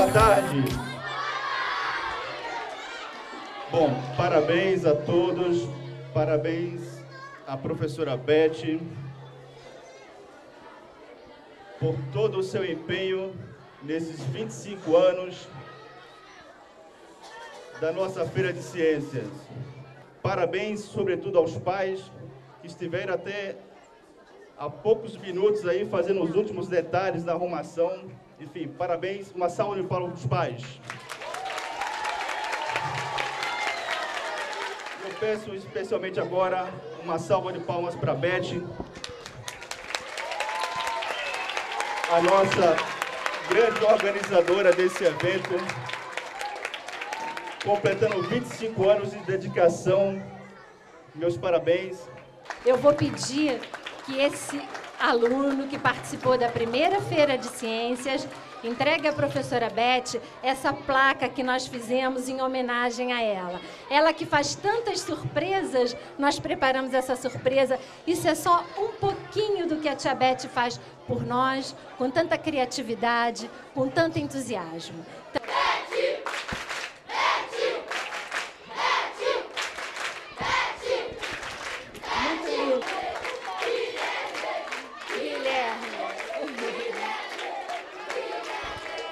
boa tarde. Bom, parabéns a todos, parabéns à professora Beth por todo o seu empenho nesses 25 anos da nossa Feira de Ciências. Parabéns, sobretudo, aos pais que estiveram até há poucos minutos aí fazendo os últimos detalhes da arrumação. Enfim, parabéns, uma salva de palmas para os pais. Eu peço especialmente agora uma salva de palmas para a Beth, a nossa grande organizadora desse evento, completando 25 anos de dedicação. Meus parabéns. Eu vou pedir que esse aluno que participou da primeira feira de ciências entregue à professora Beth essa placa que nós fizemos em homenagem a ela. Ela que faz tantas surpresas, nós preparamos essa surpresa. Isso é só um pouquinho do que a tia Beth faz por nós, com tanta criatividade, com tanto entusiasmo.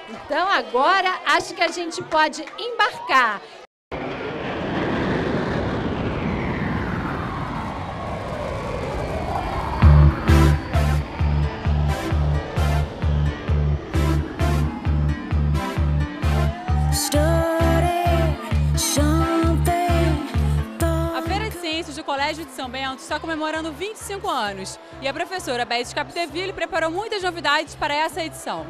Então... Agora acho que a gente pode embarcar. De Colégio de São Bento está comemorando 25 anos e a professora Beth Capdeville preparou muitas novidades para essa edição.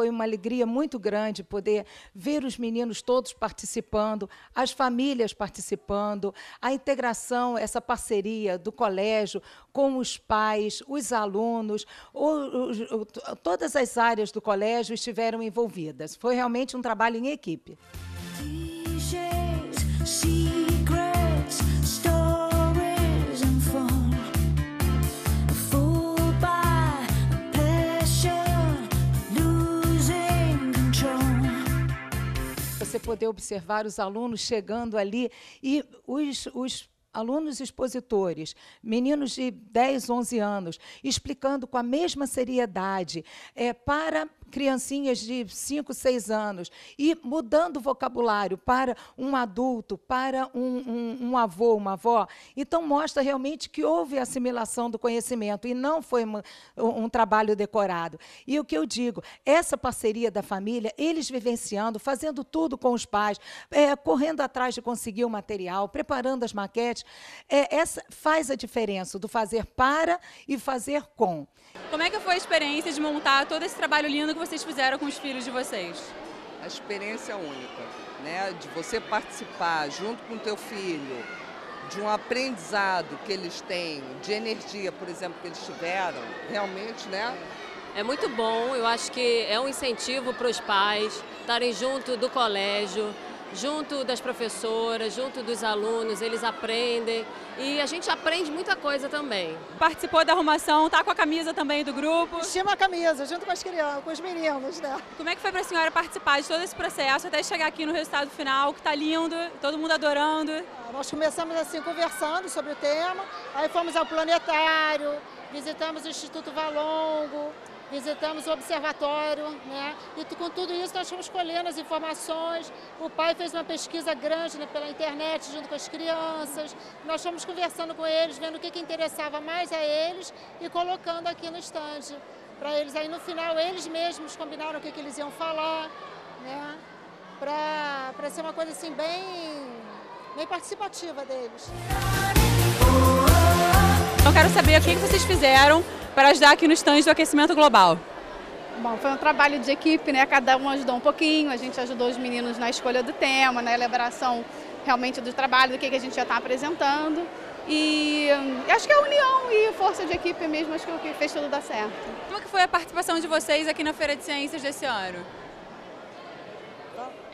Foi uma alegria muito grande poder ver os meninos todos participando, as famílias participando, a integração, essa parceria do colégio com os pais, os alunos, todas as áreas do colégio estiveram envolvidas. Foi realmente um trabalho em equipe. você poder observar os alunos chegando ali e os, os alunos expositores, meninos de 10, 11 anos, explicando com a mesma seriedade é, para criancinhas de 5, 6 anos e mudando o vocabulário para um adulto, para um, um, um, avô, uma avó. Então, mostra realmente que houve assimilação do conhecimento e não foi um, trabalho decorado. E o que eu digo, essa parceria da família, eles vivenciando, fazendo tudo com os pais, é, correndo atrás de conseguir o material, preparando as maquetes, é, essa faz a diferença do fazer para e fazer com. Como é que foi a experiência de montar todo esse trabalho lindo vocês fizeram com os filhos de vocês? A experiência única, né? De você participar junto com o teu filho de um aprendizado que eles têm, de energia, por exemplo, que eles tiveram, realmente, né? É muito bom, eu acho que é um incentivo para os pais estarem junto do colégio, junto das professoras, junto dos alunos, eles aprendem e a gente aprende muita coisa também. Participou da arrumação, tá com a camisa também do grupo? Vestimos a camisa, junto com as crianças, com os meninos, né? Como é que foi para a senhora participar de todo esse processo até chegar aqui no resultado final, que tá lindo, todo mundo adorando? Nós começamos assim conversando sobre o tema, aí fomos ao planetário, visitamos o Instituto Valongo, visitamos o observatório, né? E com tudo isso nós fomos colhendo as informações. O pai fez uma pesquisa grande né, pela internet junto com as crianças. Nós fomos conversando com eles, vendo o que, que interessava mais a eles e colocando aqui no estande. Para eles aí no final, eles mesmos combinaram o que, que eles iam falar, né? Para ser uma coisa assim bem, bem participativa deles. Eu quero saber o que, que vocês fizeram para ajudar aqui no estande do aquecimento global. Bom, foi um trabalho de equipe, né? Cada um ajudou um pouquinho. A gente ajudou os meninos na escolha do tema, na elaboração realmente do trabalho, do que, que a gente já está apresentando. E acho que a união e a força de equipe mesmo, acho que é o que fez tudo dar certo. Como que foi a participação de vocês aqui na Feira de Ciências desse ano?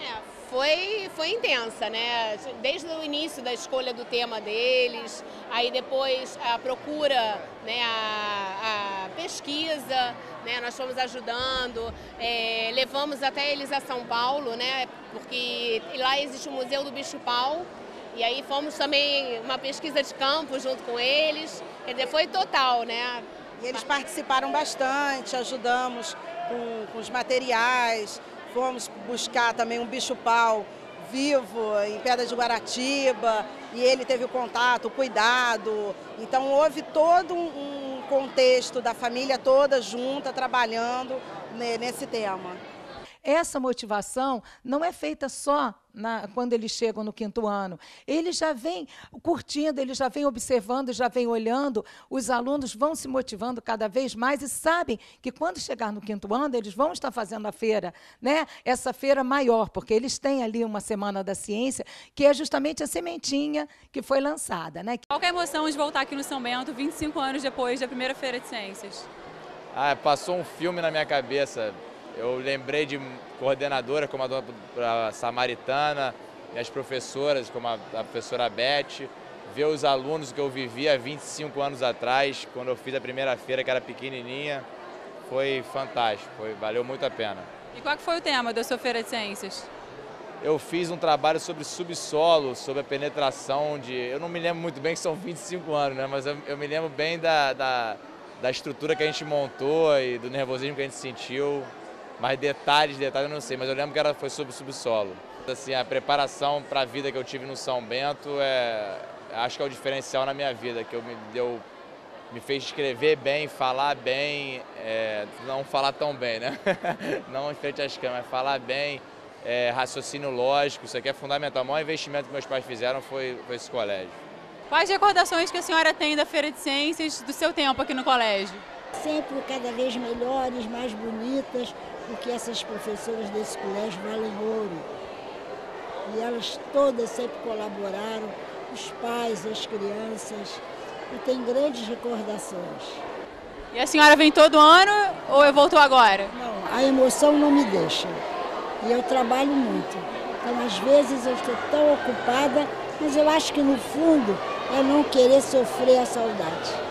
É, foi, foi intensa, né? Desde o início da escolha do tema deles, aí depois a procura, né, a, a pesquisa, né, nós fomos ajudando, é, levamos até eles a São Paulo, né, porque lá existe o Museu do Bicho Pau, e aí fomos também uma pesquisa de campo junto com eles, quer dizer, foi total, né? E eles participaram bastante, ajudamos com, com os materiais, fomos buscar também um bicho-pau vivo em Pedra de Guaratiba e ele teve o contato, o cuidado. Então houve todo um contexto da família toda junta trabalhando nesse tema. Essa motivação não é feita só na, quando eles chegam no quinto ano. Eles já vêm curtindo, eles já vêm observando, já vêm olhando, os alunos vão se motivando cada vez mais e sabem que quando chegar no quinto ano, eles vão estar fazendo a feira, né? essa feira maior, porque eles têm ali uma Semana da Ciência, que é justamente a sementinha que foi lançada. Né? Qual é a emoção de voltar aqui no São Bento, 25 anos depois da primeira Feira de Ciências? Ah, passou um filme na minha cabeça. Eu lembrei de coordenadoras como a dona Samaritana, minhas professoras, como a, professora Beth, ver os alunos que eu vivi há 25 anos atrás, quando eu fiz a primeira feira, que era pequenininha, foi fantástico, foi, valeu muito a pena. E qual foi o tema da sua Feira de Ciências? Eu fiz um trabalho sobre subsolo, sobre a penetração de... Eu não me lembro muito bem que são 25 anos, né? mas eu, eu me lembro bem da, da, da estrutura que a gente montou e do nervosismo que a gente sentiu. Mas detalhes, detalhes eu não sei, mas eu lembro que ela foi sobre subsolo. Assim, a preparação para a vida que eu tive no São Bento é, acho que é o diferencial na minha vida, que eu me deu me fez escrever bem, falar bem, é, não falar tão bem, né? não em frente às câmeras, falar bem, é, raciocínio lógico, isso aqui é fundamental. O maior investimento que meus pais fizeram foi, foi esse colégio. Quais recordações que a senhora tem da Feira de Ciências do seu tempo aqui no colégio? Sempre cada vez melhores, mais bonitas, porque essas professoras desse colégio valem ouro. E elas todas sempre colaboraram, os pais, as crianças, e tem grandes recordações. E a senhora vem todo ano ou voltou agora? Não, a emoção não me deixa. E eu trabalho muito. Então, às vezes, eu estou tão ocupada, mas eu acho que no fundo é não querer sofrer a saudade.